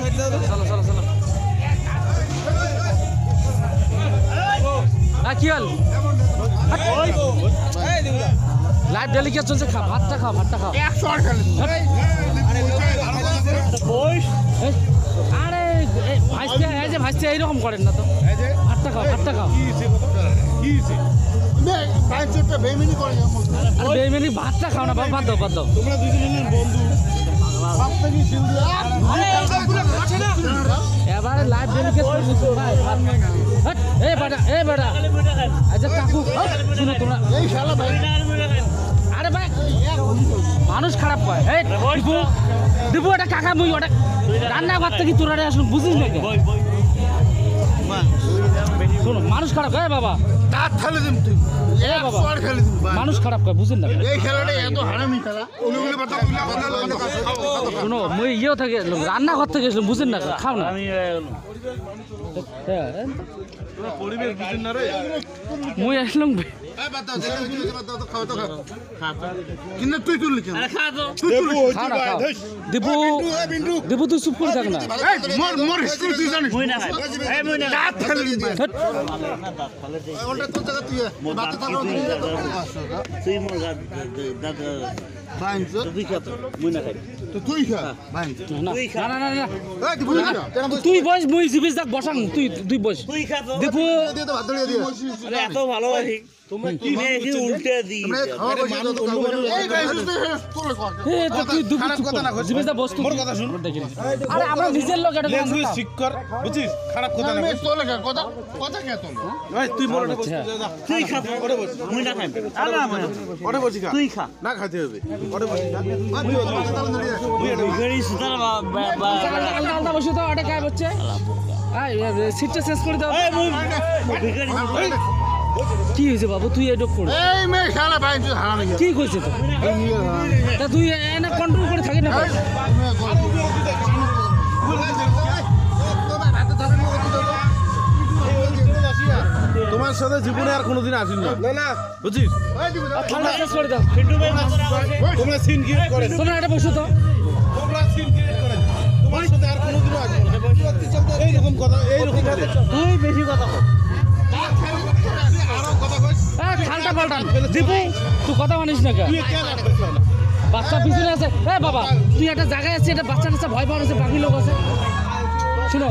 চলো হ্যাঁ কি হল লাইভ ডেলিকেট চলছে? খা ভাতটা খাও ভাতটা খাও এই, আরে ভাজতে এই যে ভাজতে এইরকম করেন না তো। ভাতটা খাও ভাতটা খাও। আর বেইমানি ভাতটা খাও না বাদ দাও বাদ দাও। তোমরা দুজনের বন্ধু এবারে লাইভ ভাই আচ্ছা কাকু আরে ভাই, মানুষ খারাপ হয় এই দীপু এটা কাকা মুই, ওটা রান্না করতে কি তোরা আসুন, বুঝিস না শোনো, মানুষ খারাপ হয় বাবা। দাঁত ফেলে দিম তুই। মানুষ খারাপ করে বুঝেন না? এই খেলাটা এত হারামি খেলা। শোনো মুই ইয়েও থেকে রান্না করতে গেছিলাম বুঝেন না? খাও না। হ্যাঁ, পরিবেশ বুঝিন না মুই আসলাম তুই খাও দীপু দীপু তুই চুপ করে থাক না। মোর মোর হিস্ট্রি তুই জানিস। দাঁত ফেলে দিম ভাই। হাট, ওটা তোর জায়গা তুই বাতা থাকো তুই মোর গাত দাদা বাইনছ তুই খা তো মুই না খাই। তো তুই খা বাইনছ না না। না না না এই তুই বুঝলি না কেন তুই বস মুই জিবিস দেখ বসাং। তুই তুই বস। তুই খা তো দীপু দিয়ে তো ভাত ধরিয়ে দিয়ে আরে এত ভালোবাসি বড় আচ্ছা। তুই খা তুই সিটটা শেষ করে। দাও কি হয়েছে বাবু তুই এটা করে এই শালা বাইনছ হারামি কি কইছে তো তা তুই এনে কন্ট্রোল করে থাকি না। তোমার জীবনে আর কোনোদিন আসিন। না না। না বুঝছিস আর ঠান্ডা শেষ করে। দাও পিন্টু ভাই মাথার আওয়াজে তোমরা সিন ক্রিয়েট করে। তোমরা এটা বসো তো। তোমরা সিন ক্রিয়েট করে। তোমার সাথে আর কোনোদিনও আসবে না এইরকম কথা এইরকম কথা। তুই বেশি কথা বল। হ্যাঁ খালটা পাল্টান। দীপু তুই কথা মানিস না কে তুই কেন আসবে না বাচ্চা পিছনে আছে। এ বাবা তুই একটা জায়গায় আছিস এটা বাচ্চা টাচ্চা ভয় পাওয়া আছে বাকি লোক আছে। শুনো